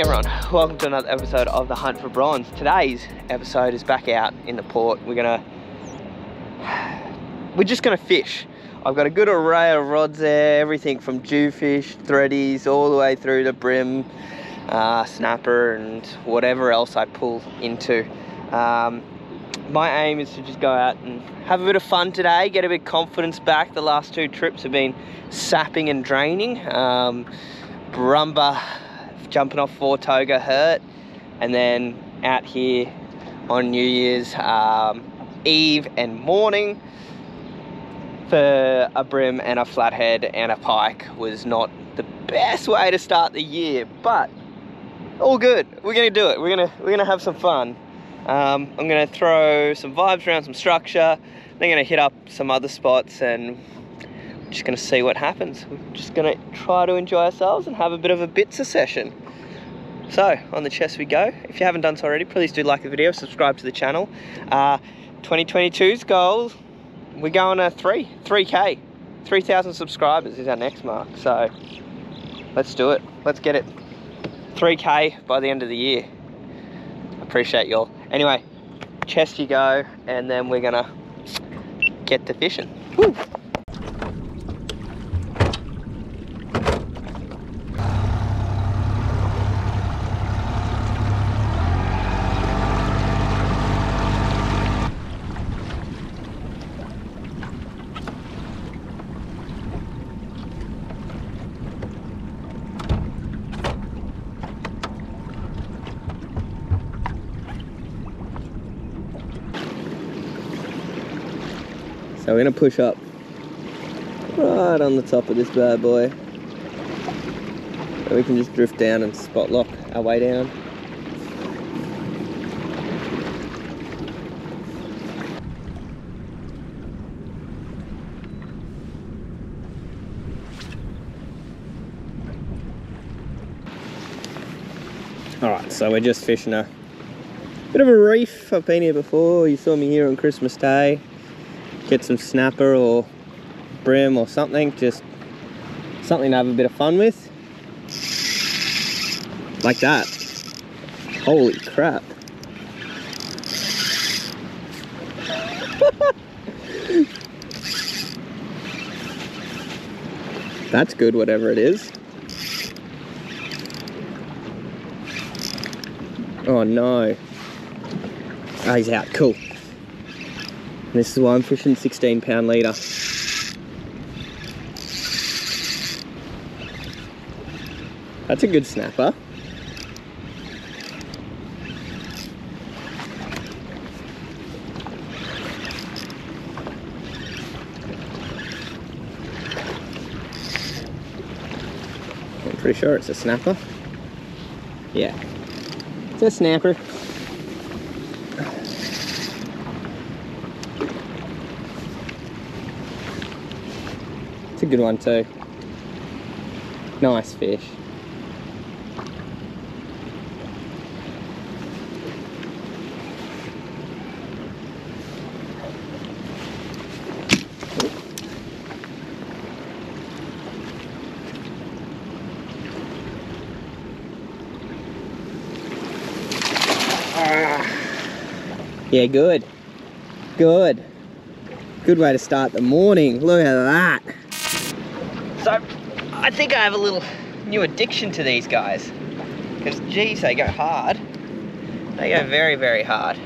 everyone, welcome to another episode of The Hunt for Bronze. Today's episode is back out in the port. We're gonna, we're just gonna fish. I've got a good array of rods there, everything from jewfish, threadies, all the way through to bream, uh, snapper and whatever else I pull into. Um, my aim is to just go out and have a bit of fun today, get a bit of confidence back. The last two trips have been sapping and draining. Um, Borumba jumping off Toga hurt and then out here on New Year's um, Eve and morning for a bream and a flathead and a pike was not the best way to start the year but all good. We're gonna do it. We're gonna we're gonna have some fun. Um, I'm gonna throw some vibes around some structure then gonna hit up some other spots and just gonna see what happens. We're just gonna try to enjoy ourselves and have a bit of a bitsa session so on the chest we go. If you haven't done so already, please do like the video, subscribe to the channel. Uh, 2022's goal, we're going to three, 3K. 3,000 subscribers is our next mark. So let's do it. Let's get it 3K by the end of the year. Appreciate y'all. Anyway, chest you go, and then we're gonna get to fishing. Woo. We're gonna push up right on the top of this bad boy. And we can just drift down and spot lock our way down. Alright, so we're just fishing a bit of a reef. I've been here before. You saw me here on Christmas Day get some snapper or bream or something, just something to have a bit of fun with. Like that. Holy crap. That's good, whatever it is. Oh no. Oh, he's out, cool. This is why I'm fishing 16 pound leader. That's a good snapper. I'm pretty sure it's a snapper. Yeah, it's a snapper. Good one too. Nice fish. Yeah, good. Good. Good way to start the morning. Look at that. So I think I have a little new addiction to these guys. Because geez, they go hard. They go very, very hard.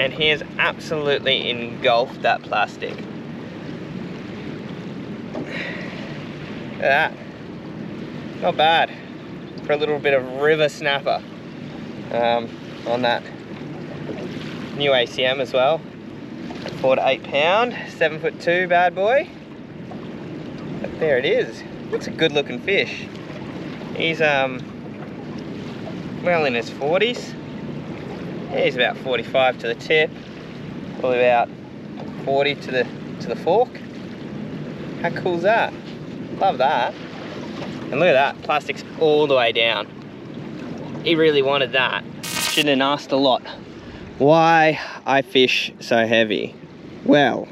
And he has absolutely engulfed that plastic. Look at that. Not bad for a little bit of river snapper um, on that new ACM as well four to eight pound, seven foot two bad boy. But there it is. Looks a good looking fish. He's um well in his 40s. Yeah, he's about 45 to the tip, probably about 40 to the to the fork. How cool's that? Love that. And look at that, plastic's all the way down. He really wanted that. Shouldn't have asked a lot why I fish so heavy. Well,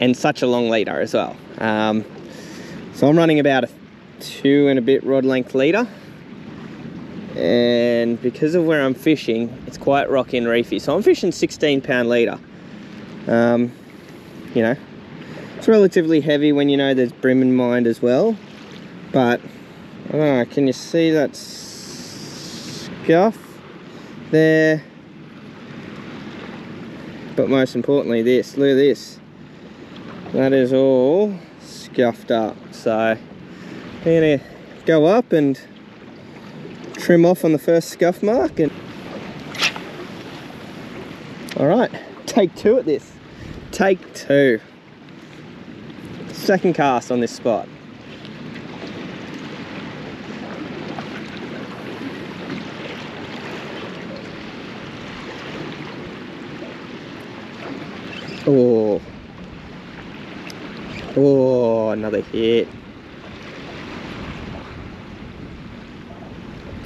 and such a long leader as well. Um, so I'm running about a two and a bit rod length leader. And because of where I'm fishing, it's quite rocky and reefy. So I'm fishing 16 pound leader. Um, you know, it's relatively heavy when you know there's bream in mind as well. But, I don't know, can you see that scuff there? But most importantly this, look at this. That is all scuffed up. So, I'm gonna go up and trim off on the first scuff mark and all right take two at this take two second cast on this spot oh oh another hit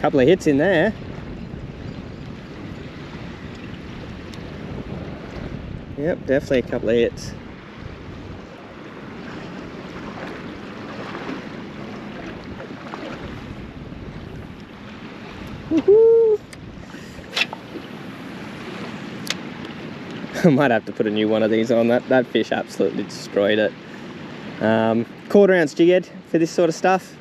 couple of hits in there. Yep, definitely a couple of hits. I might have to put a new one of these on. That that fish absolutely destroyed it. Um, quarter ounce jig head for this sort of stuff.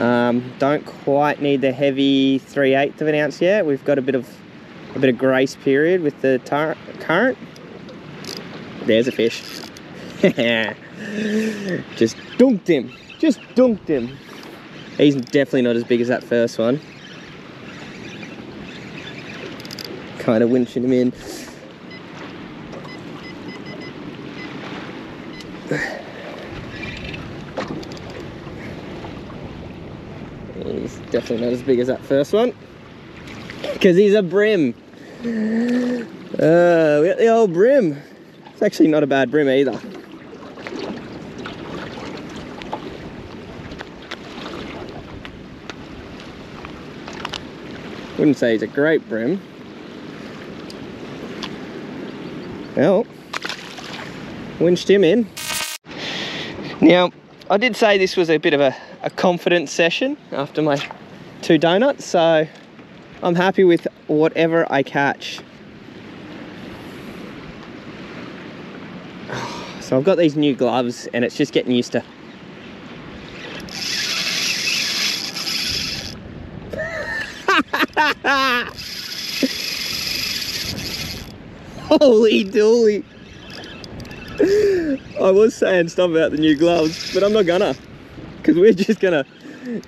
Um, don't quite need the heavy 3 8 of an ounce yet. We've got a bit of a bit of grace period with the current. There's a fish. Just dunked him. Just dunked him. He's definitely not as big as that first one. Kind of winching him in. He's definitely not as big as that first one. Because he's a bream. Uh, we got the old bream. It's actually not a bad bream either. Wouldn't say he's a great bream. Well, winched him in. Now, I did say this was a bit of a, a confidence session after my two donuts, so I'm happy with whatever I catch. So I've got these new gloves and it's just getting used to Holy dooly. I was saying stuff about the new gloves, but I'm not gonna. Because we're just gonna,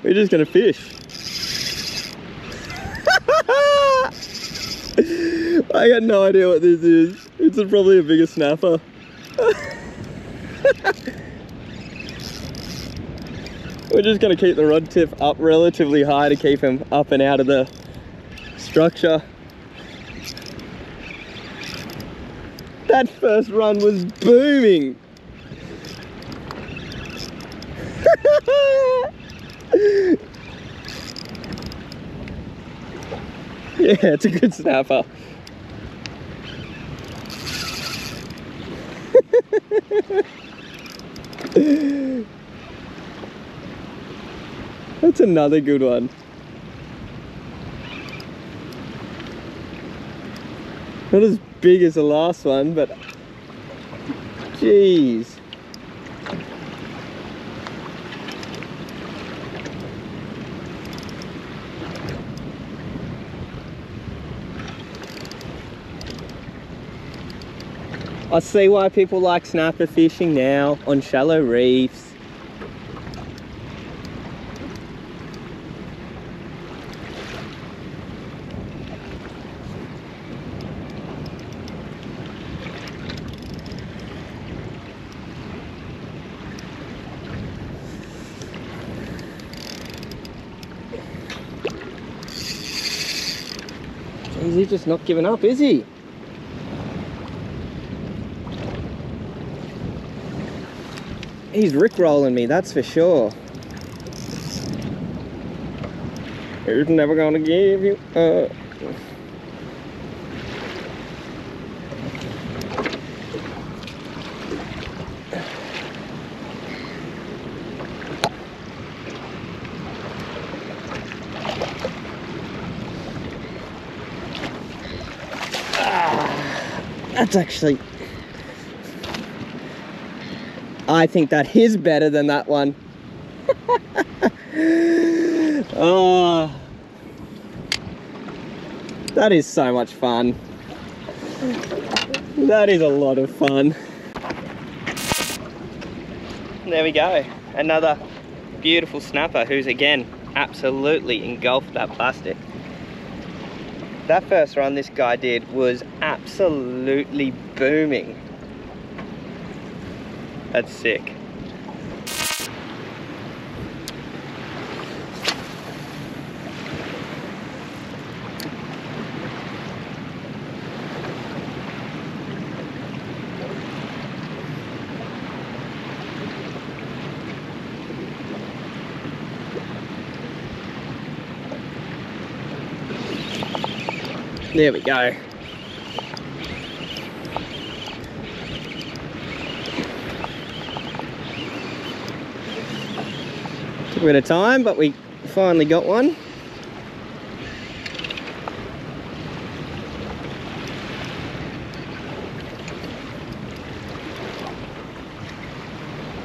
we're just gonna fish. I got no idea what this is. It's probably a bigger snapper. we're just gonna keep the rod tip up relatively high to keep him up and out of the structure. That first run was booming. yeah, it's a good snapper. That's another good one. Not as big as the last one, but jeez. I see why people like snapper fishing now on shallow reefs. he's just not giving up, is he? he's rickrolling me, that's for sure. He's never gonna give you up. Ah, that's actually I think that is better than that one. oh... That is so much fun. That is a lot of fun. There we go. Another beautiful snapper who's again absolutely engulfed that plastic. That first run this guy did was absolutely booming. That's sick. There we go. Took a bit of time, but we finally got one.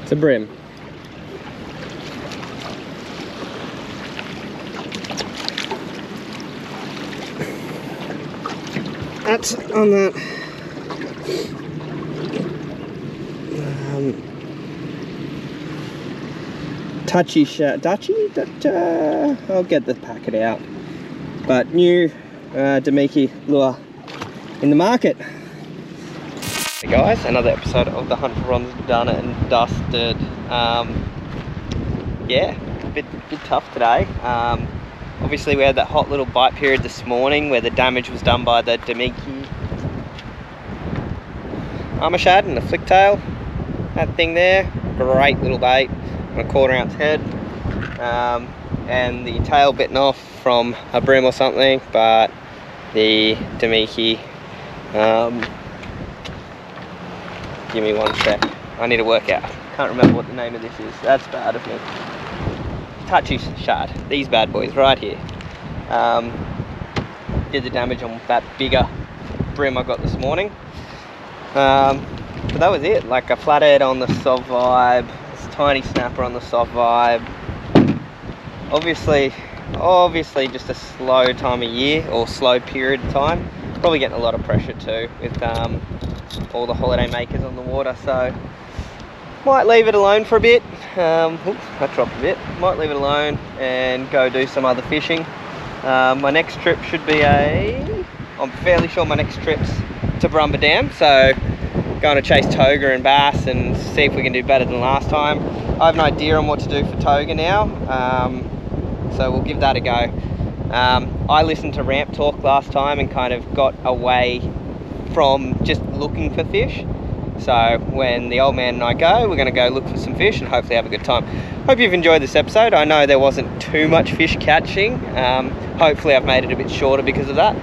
It's a bream. that's on that um, Tachii Shad. Tachii uh, I'll get the packet out. But new uh, Damiki lure in the market. Hey guys another episode of the hunt for Bronze done and dusted. Um, yeah a bit, bit tough today. Um, Obviously we had that hot little bite period this morning where the damage was done by the Damiki armor shad and the flick tail. That thing there, great little bait a quarter ounce head. Um, and the tail bitten off from a bream or something, but the Damiki, um, give me one sec, I need to work out. Can't remember what the name of this is, that's bad of me Tachii Shad, these bad boys right here. Um, did the damage on that bigger bream I got this morning. Um, but that was it, like a flathead on the soft vibe, this tiny snapper on the soft vibe. Obviously, obviously just a slow time of year or slow period of time. Probably getting a lot of pressure too with um, all the holiday makers on the water. So might leave it alone for a bit. Um, oops, that dropped a bit. Might leave it alone and go do some other fishing. Um, my next trip should be a, I'm fairly sure my next trip's to Borumba Dam. So going to chase toga and bass and see if we can do better than last time. I have an idea on what to do for toga now. Um, so we'll give that a go. Um, I listened to Ramp Talk last time and kind of got away from just looking for fish so when the old man and I go, we're going to go look for some fish and hopefully have a good time. Hope you've enjoyed this episode. I know there wasn't too much fish catching. Um, hopefully I've made it a bit shorter because of that.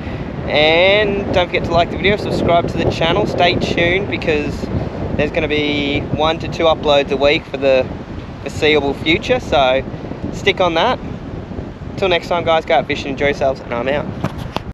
And don't forget to like the video, subscribe to the channel, stay tuned because there's going to be one to two uploads a week for the foreseeable future. So stick on that. Until next time guys, go out fishing, enjoy yourselves, and I'm out.